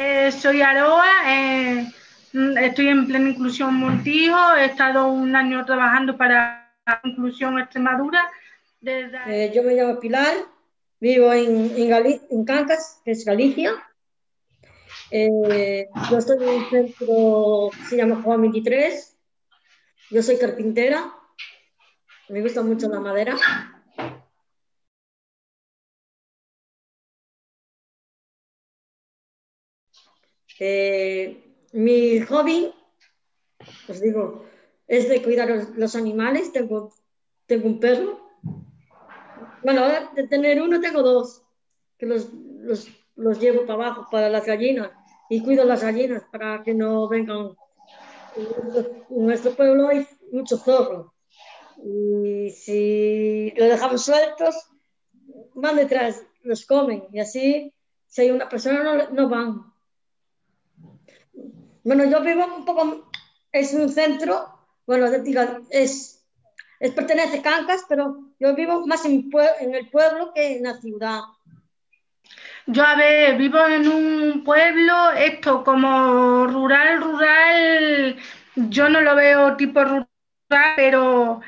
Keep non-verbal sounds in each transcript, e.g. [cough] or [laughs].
Eh, soy Aroa, eh, estoy en plena inclusión Montijo, he estado un año trabajando para Inclusión Extremadura. Eh, yo me llamo Pilar, vivo en, en, Cancas, que es Galicia. yo estoy en un centro que se llama Juan 23. Yo soy carpintera, me gusta mucho la madera. Eh, mi hobby, os digo, es de cuidar los, animales. Tengo, tengo un perro. Bueno, de tener uno tengo dos, que los, los, llevo para abajo, para las gallinas, y cuido las gallinas para que no vengan. En nuestro pueblo hay mucho zorro. Y si lo dejamos sueltos, van detrás, los comen. Y así, si hay una persona, no, no van. Bueno, yo vivo un poco, es un centro, bueno, diga, es, es, pertenece a Cancas, pero yo vivo más en, en el pueblo que en la ciudad. Yo, a ver, vivo en un pueblo, esto como rural, rural, yo no lo veo tipo rural, pero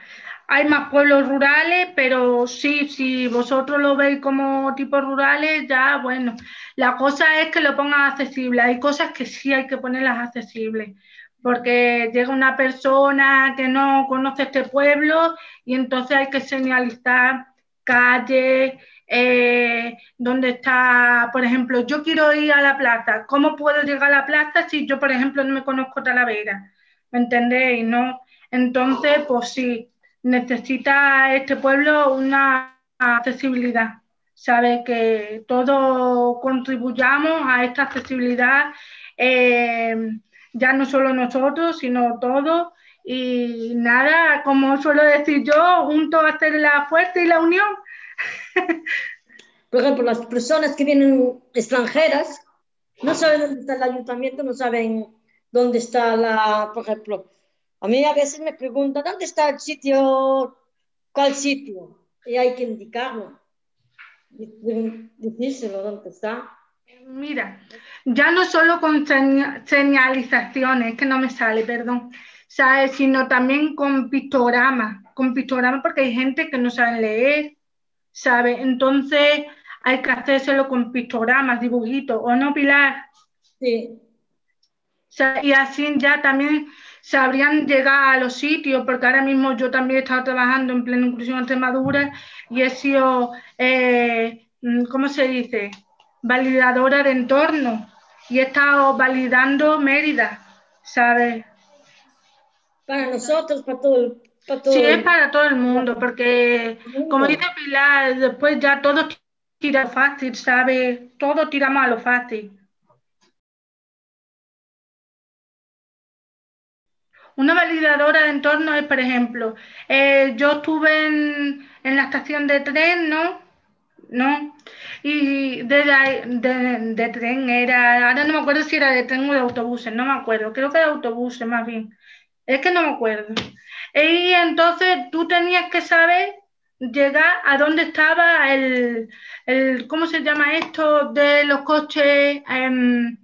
hay más pueblos rurales, pero sí, si vosotros lo veis como tipos rurales, ya bueno, la cosa es que lo pongan accesible. Hay cosas que sí hay que ponerlas accesibles, porque llega una persona que no conoce este pueblo y entonces hay que señalizar calles, eh, donde está, por ejemplo, yo quiero ir a la plaza, ¿cómo puedo llegar a la plaza si yo, por ejemplo, no me conozco Talavera? ¿Me entendéis? ¿No? Entonces, pues sí, necesita este pueblo una accesibilidad. Sabe que todos contribuyamos a esta accesibilidad, eh, ya no solo nosotros, sino todos. Y nada, como suelo decir yo, juntos hacer la fuerza y la unión. Por ejemplo, las personas que vienen extranjeras no saben dónde está el ayuntamiento, no saben dónde está la, por ejemplo, a mí a veces me preguntan, ¿dónde está el sitio? ¿Cuál sitio? Y hay que indicarlo, decírselo dónde está. Mira, ya no solo con señalizaciones, que no me sale, perdón, ¿sabes? sino también con pictogramas, con pictogramas porque hay gente que no sabe leer, ¿sabes? Entonces hay que hacérselo con pictogramas, dibujitos, ¿o no, Pilar? Sí. y así ya también sabrían llegar a los sitios, porque ahora mismo yo también he estado trabajando en plena inclusión en Extremadura y he sido, eh, ¿cómo se dice? Validadora de entorno y he estado validando Mérida, ¿sabes? Para nosotros, para todo, para todo. Sí, es para todo el mundo, porque como dice Pilar, después ya todo tira fácil, ¿sabes? Todo tiramos a lo fácil. Una validadora de entorno es, por ejemplo, eh, yo estuve en, la estación de tren, ¿no? ¿No? Y de, de, tren era, ahora no me acuerdo si era de tren o de autobuses, no me acuerdo, creo que de autobuses más bien. Es que no me acuerdo. Y entonces tú tenías que saber llegar a dónde estaba el, el ¿cómo se llama esto? De los coches, em,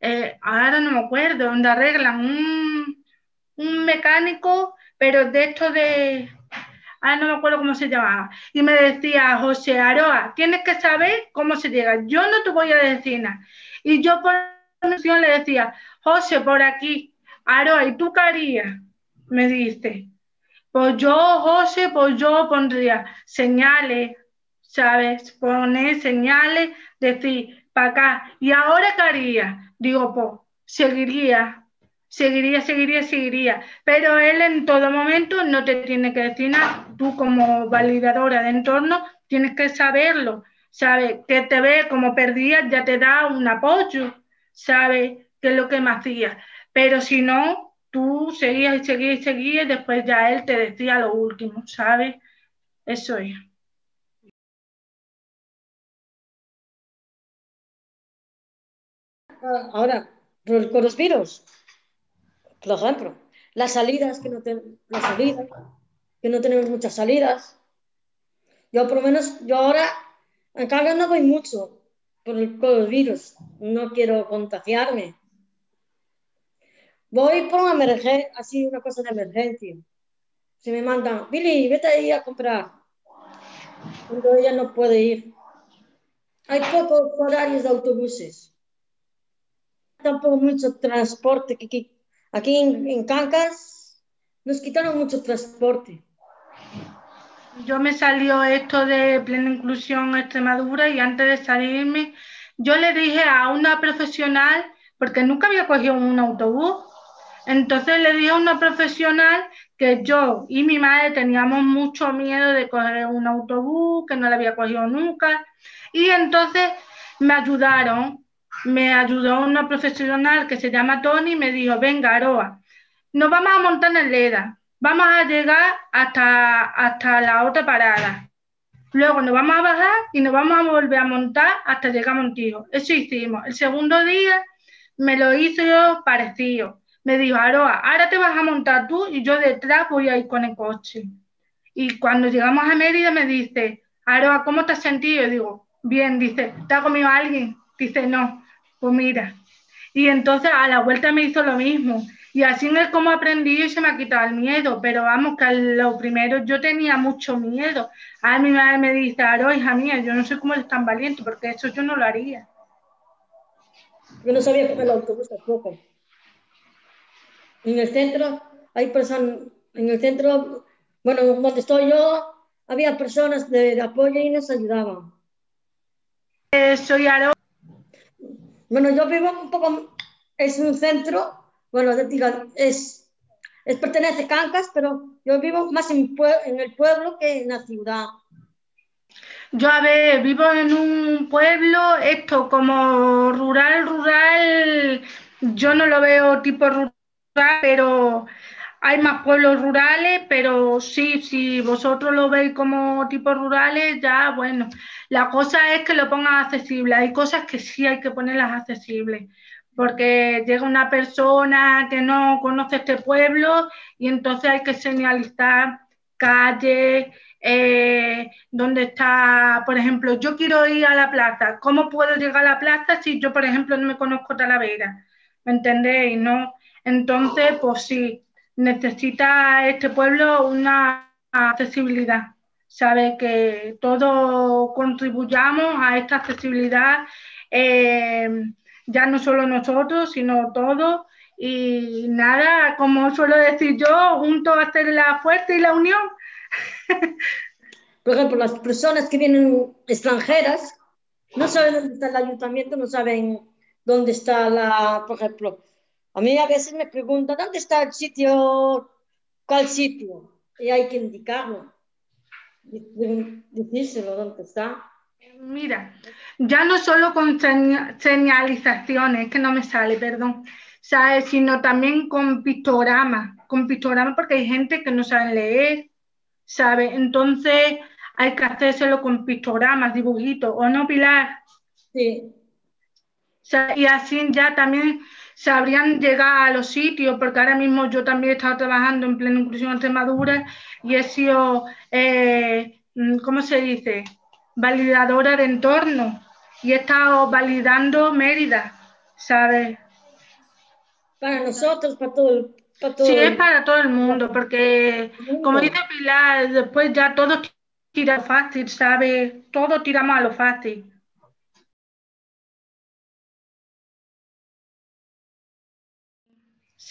eh, ahora no me acuerdo, donde arreglan un un mecánico, pero de esto de, ah, no me acuerdo cómo se llamaba, y me decía, José Aroa, tienes que saber cómo se llega, yo no te voy a decir nada. Y yo por le decía, José, por aquí, Aroa, ¿y tú qué harías? Me dice, pues yo, José, pues yo pondría señales, ¿sabes? Poner señales, decir, para acá. ¿Y ahora qué haría? Digo, pues seguiría seguiría, seguiría, seguiría. Pero él en todo momento no te tiene que decir nada. Tú como validadora de entorno tienes que saberlo. Sabe que te ve como perdías, ya te da un apoyo. Sabe qué es lo que me hacía. Pero si no, tú seguías y seguías y seguías después ya él te decía lo último, ¿sabes? Eso es. Ahora, con los virus, por ejemplo, las salidas que no que tenemos muchas salidas. Yo por lo menos, yo ahora, en cambio no voy mucho por el coronavirus, no quiero contagiarme. Voy por una emergencia, así una cosa de emergencia. Se me mandan, Billy, vete ahí a comprar. Cuando ella no puede ir. Hay pocos horarios de autobuses. Tampoco mucho transporte. Aquí, aquí en, en Cancas nos quitaron mucho transporte. Yo me salió esto de plena inclusión Extremadura y antes de salirme, yo le dije a una profesional, porque nunca había cogido un autobús, entonces le dije a una profesional que yo y mi madre teníamos mucho miedo de coger un autobús, que no lo había cogido nunca, y entonces me ayudaron, me ayudó una profesional que se llama Tony y me dijo, venga, Aroa, nos vamos a montar en Leda, vamos a llegar hasta, hasta la otra parada. Luego nos vamos a bajar y nos vamos a volver a montar hasta llegar a Montijo. Eso hicimos. El segundo día me lo hizo yo parecido. Me dijo, Aroa, ahora te vas a montar tú y yo detrás voy a ir con el coche. Y cuando llegamos a Mérida me dice, Aroa, ¿cómo te has sentido? Y digo, bien, dice, ¿te ha comido alguien? Dice, no, pues mira. Y entonces a la vuelta me hizo lo mismo. Y así es como aprendí y se me ha quitado el miedo. Pero vamos, que lo primero yo tenía mucho miedo. A mi madre me dice, Aro, hija mía, yo no sé cómo eres tan valiente, porque eso yo no lo haría. Yo no sabía coger el autobús tampoco. En el centro hay personas, en el centro, bueno, donde estoy yo, había personas de, apoyo y nos ayudaban. Eh, soy Aro. Bueno, yo vivo un poco, es un centro bueno, es, es pertenece a Cancas, pero yo vivo más en, en, el pueblo que en la ciudad. Yo, a ver, vivo en un pueblo, esto como rural, rural, yo no lo veo tipo rural, pero hay más pueblos rurales, pero sí, si vosotros lo veis como tipo rurales, ya bueno, la cosa es que lo pongan accesible, hay cosas que sí hay que ponerlas accesibles porque llega una persona que no conoce este pueblo y entonces hay que señalizar calles, eh, donde está, por ejemplo, yo quiero ir a la plaza, ¿cómo puedo llegar a la plaza si yo, por ejemplo, no me conozco Talavera? ¿Me entendéis? ¿No? Entonces, pues sí, necesita este pueblo una accesibilidad, ¿sabe? Que todos contribuyamos a esta accesibilidad. Eh, ya no solo nosotros, sino todos. Y nada, como suelo decir yo, juntos hacer la fuerza y la unión. [laughs] Por ejemplo, las personas que vienen extranjeras no saben dónde está el ayuntamiento, no saben dónde está la, por ejemplo, a mí a veces me preguntan, ¿dónde está el sitio, cuál sitio? Y hay que indicarlo, decírselo dónde está. Mira, ya no solo con señalizaciones, que no me sale, perdón, ¿sabes? sino también con pictogramas, con pictogramas porque hay gente que no sabe leer, ¿sabes? Entonces hay que hacérselo con pictogramas, dibujitos, ¿o no, Pilar? Sí. y así ya también sabrían llegar a los sitios, porque ahora mismo yo también he estado trabajando en plena inclusión Extremadura y he sido, eh, ¿cómo se dice? validadora de entorno y he estado validando Mérida, ¿sabes? Para nosotros, para todo, todo Sí, es para todo el mundo, porque como dice Pilar, después ya todo tira fácil, ¿sabes? Todo tira a lo fácil.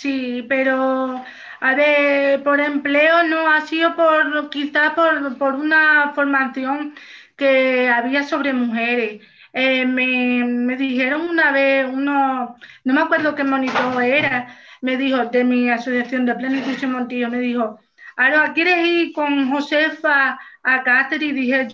Sí, pero a ver, por empleo no ha sido por quizás por, por una formación que había sobre mujeres. Eh, me, dijeron una vez, uno, no me acuerdo qué monitor era, me dijo de mi asociación de Plenitud Montillo, me dijo, ahora ¿quieres ir con Josefa a Cáceres? Y dije,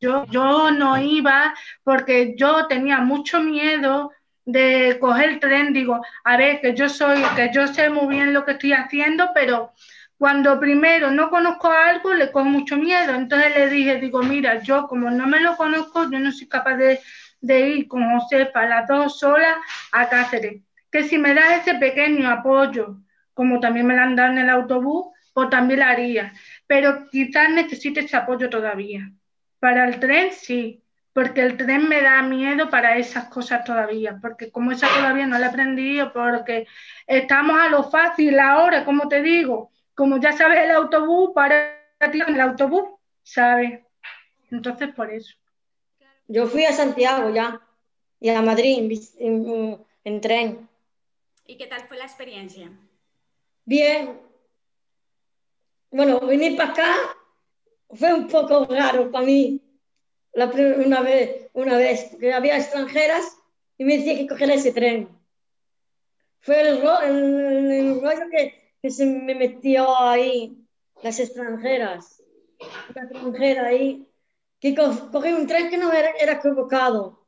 yo, yo no iba porque yo tenía mucho miedo de coger tren, digo, a ver, que yo soy, que yo sé muy bien lo que estoy haciendo, pero cuando primero no conozco algo, le cojo mucho miedo. Entonces le dije, digo, mira, yo como no me lo conozco, yo no soy capaz de, ir con Josefa, las dos solas, a Cáceres. Que si me das ese pequeño apoyo, como también me lo han dado en el autobús, pues también la haría. Pero quizás necesite ese apoyo todavía. Para el tren, sí, porque el tren me da miedo para esas cosas todavía, porque como esa todavía no la he aprendido, porque estamos a lo fácil ahora, como te digo, como ya sabes el autobús, para ti en el autobús, ¿sabes? Entonces, por eso. Yo fui a Santiago ya y a Madrid en, tren. ¿Y qué tal fue la experiencia? Bien. Bueno, venir para acá fue un poco raro para mí. La una vez, una vez, porque había extranjeras y me decía que coger ese tren. Fue el, rollo que, que, se me metió ahí, las extranjeras. La extranjera ahí, que cogí un tren que no era, era equivocado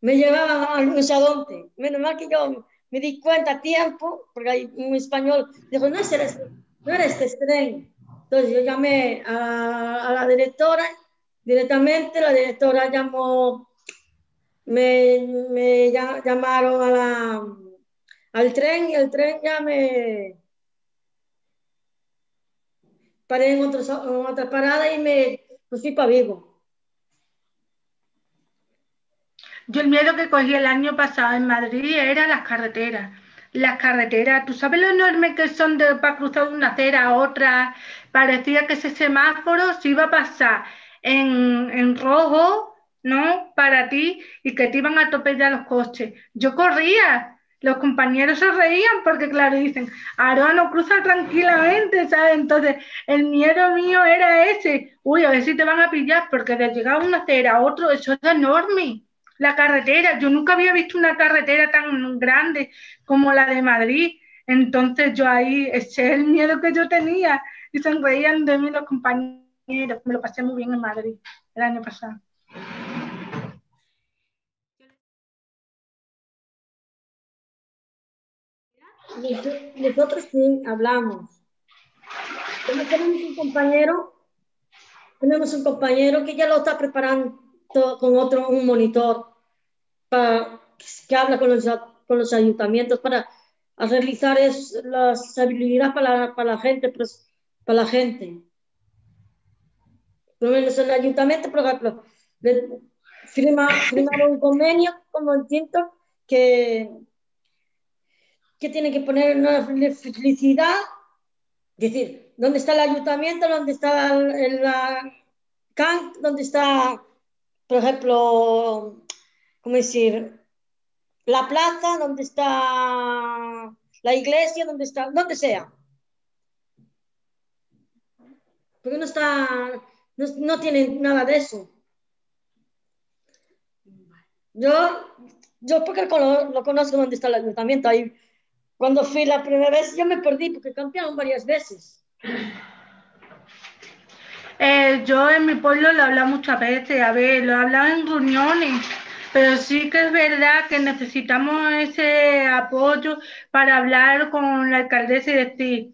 me llevaba a no sé a dónde. Menos mal que yo me di cuenta a tiempo, porque hay un español dijo, no es este, no era este tren. Entonces yo llamé a, la directora directamente, la directora llamó, me, me llamaron al tren y el tren ya me paré en otra parada y me fui para Vigo. Yo el miedo que cogí el año pasado en Madrid era las carreteras. Las carreteras, ¿tú sabes lo enorme que son de, para cruzar una acera a otra? Parecía que ese semáforo se iba a pasar en, en rojo, ¿no? Para ti y que te iban a atropellar los coches. Yo corría, los compañeros se reían porque, claro, dicen, no cruza tranquilamente, ¿sabes? Entonces, el miedo mío era ese, uy, a ver si te van a pillar, porque de llegar a una acera a otro, eso es enorme la carretera. Yo nunca había visto una carretera tan grande como la de Madrid. Entonces yo ahí, ese es el miedo que yo tenía y se reían de mí los compañeros. Me lo pasé muy bien en Madrid el año pasado. Nosotros sí hablamos. Tenemos un compañero, tenemos un compañero que ya lo está preparando con otro, un monitor para, que habla con los, con los ayuntamientos para realizar es, las habilidades para, para la gente, pues, para la gente. Por menos el ayuntamiento, por ejemplo, firma, firmaron un convenio, como entiendo, que, que tiene que poner una felicidad, es decir, ¿dónde está el ayuntamiento? ¿Dónde está la CAN? ¿Dónde está por ejemplo, ¿cómo decir? La plaza, donde está la iglesia, donde está, donde sea. Porque no está, no, no tienen nada de eso. Yo, yo porque lo, conozco donde está el ayuntamiento. Ahí, cuando fui la primera vez, yo me perdí porque cambiaron varias veces. Eh, yo en mi pueblo lo he hablado muchas veces, a ver, lo he hablado en reuniones, pero sí que es verdad que necesitamos ese apoyo para hablar con la alcaldesa y decir,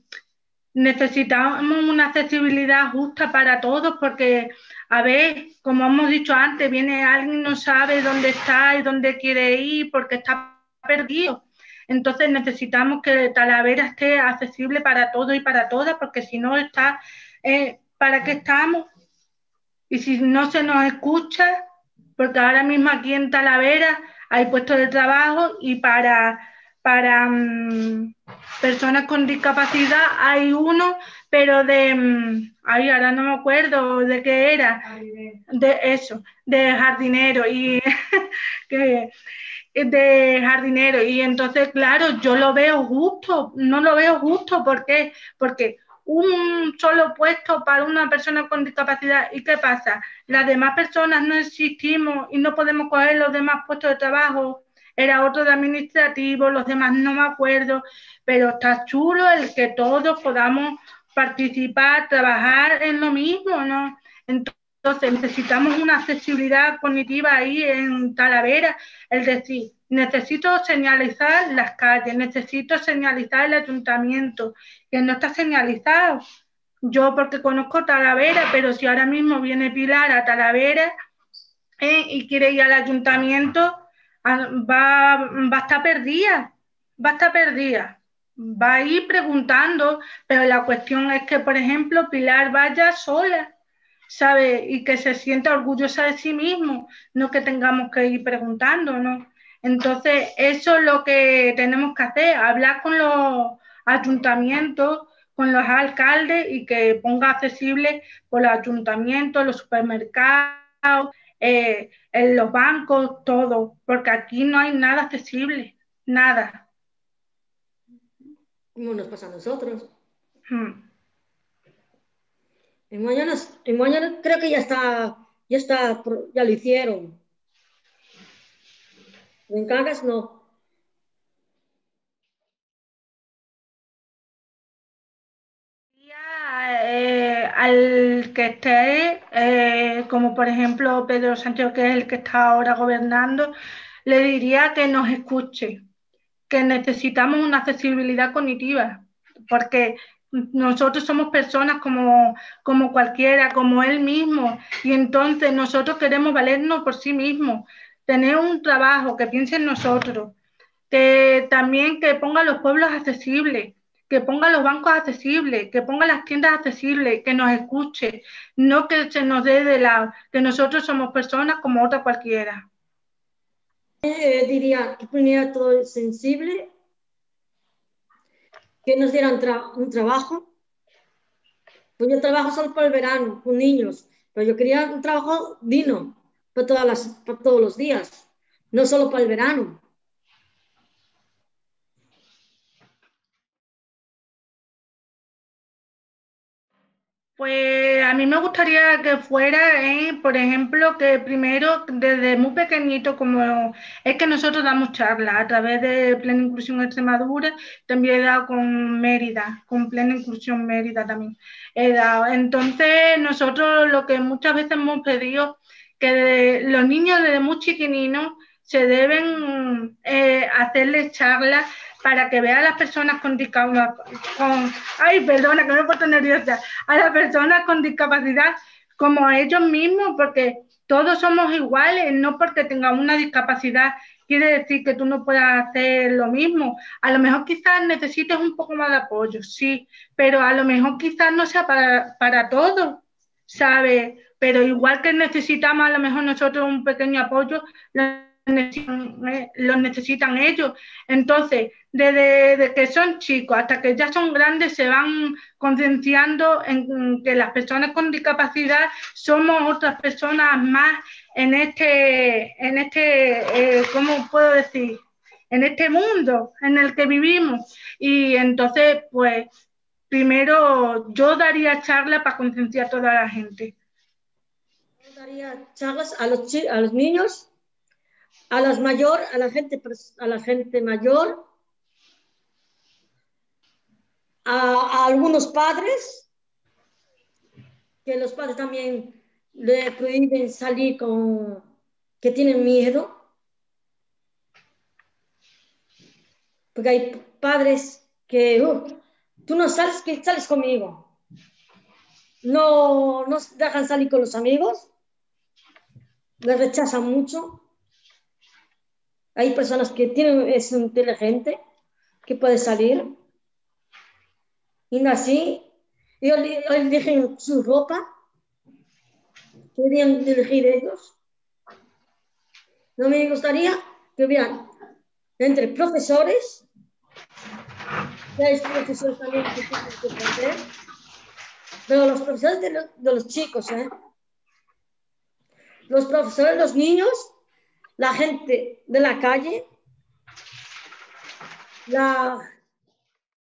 necesitamos una accesibilidad justa para todos, porque, a ver, como hemos dicho antes, viene alguien, no sabe dónde está y dónde quiere ir porque está perdido. Entonces necesitamos que Talavera esté accesible para todos y para todas, porque si no está... Eh, para qué estamos. Y si no se nos escucha, porque ahora mismo aquí en Talavera hay puestos de trabajo y para, para mm, personas con discapacidad hay uno, pero de, mm, ay, ahora no me acuerdo de qué era, de eso, de jardinero y [laughs] que de jardinero y entonces claro yo lo veo justo no lo veo justo ¿por qué? porque un solo puesto para una persona con discapacidad. ¿Y qué pasa? Las demás personas no existimos y no podemos coger los demás puestos de trabajo. Era otro de administrativo, los demás no me acuerdo, pero está chulo el que todos podamos participar, trabajar en lo mismo, ¿no? Entonces necesitamos una accesibilidad cognitiva ahí en Talavera, es decir, necesito señalizar las calles, necesito señalizar el ayuntamiento, que no está señalizado. Yo porque conozco Talavera, pero si ahora mismo viene Pilar a Talavera eh, y quiere ir al ayuntamiento, va, va a estar perdida, va a estar perdida. va a ir preguntando, pero la cuestión es que, por ejemplo, Pilar vaya sola, ¿sabe? Y que se sienta orgullosa de sí mismo, no que tengamos que ir preguntando, ¿no? Entonces, eso es lo que tenemos que hacer, hablar con los ayuntamientos, con los alcaldes y que ponga accesible por los ayuntamientos, los supermercados, eh, en los bancos, todo, porque aquí no hay nada accesible, nada. Como nos pasa a nosotros. Hmm. En mañana, en mañana creo que ya está, ya está, ya lo hicieron. En Cagas no. Eh, al que esté, eh, como por ejemplo Pedro Sánchez, que es el que está ahora gobernando, le diría que nos escuche, que necesitamos una accesibilidad cognitiva, porque nosotros somos personas como, como cualquiera, como él mismo, y entonces nosotros queremos valernos por sí mismos, tener un trabajo que piense en nosotros, que también que ponga los pueblos accesibles, que ponga los bancos accesibles, que ponga las tiendas accesibles, que nos escuche, no que se nos dé de lado, que nosotros somos personas como otra cualquiera. Eh, diría que ponía todo sensible, que nos dieran un trabajo. Pues yo trabajo solo para el verano, con niños, pero yo quería un trabajo digno para, todas las, para todos los días, no solo para el verano. Pues a mí me gustaría que fuera, ¿eh? por ejemplo, que primero desde muy pequeñito, como es que nosotros damos charlas a través de Plena Inclusión Extremadura, también he dado con Mérida, con Plena Inclusión Mérida también he dado. Entonces nosotros lo que muchas veces hemos pedido, que los niños desde muy chiquininos se deben eh, hacerles charlas para que vea a las personas con discapacidad, con, ay, perdona, que me he nerviosa, a las personas con discapacidad como a ellos mismos, porque todos somos iguales, no porque tengas una discapacidad quiere decir que tú no puedas hacer lo mismo. A lo mejor quizás necesites un poco más de apoyo, sí, pero a lo mejor quizás no sea para, para todos, ¿sabes? Pero igual que necesitamos a lo mejor nosotros un pequeño apoyo, los necesitan ellos. Entonces, desde, que son chicos hasta que ya son grandes, se van concienciando en que las personas con discapacidad somos otras personas más en este, en este, eh, ¿cómo puedo decir? En este mundo en el que vivimos. Y entonces, pues, primero yo daría charla para concienciar a toda la gente. Yo daría charlas a los, a los niños a las mayor, a la gente, a la gente mayor, a, algunos padres, que los padres también le prohíben salir con, que tienen miedo. Porque hay padres que, uh, tú no sales, que sales conmigo. No nos dejan salir con los amigos, les rechazan mucho. Hay personas que tienen, es inteligente, que puede salir. Y así, ellos su ropa, querían dirigir ellos. No me gustaría que hubieran entre profesores, ya profesores también pero los profesores de los, de los chicos, ¿eh? los profesores los niños la gente de la calle, la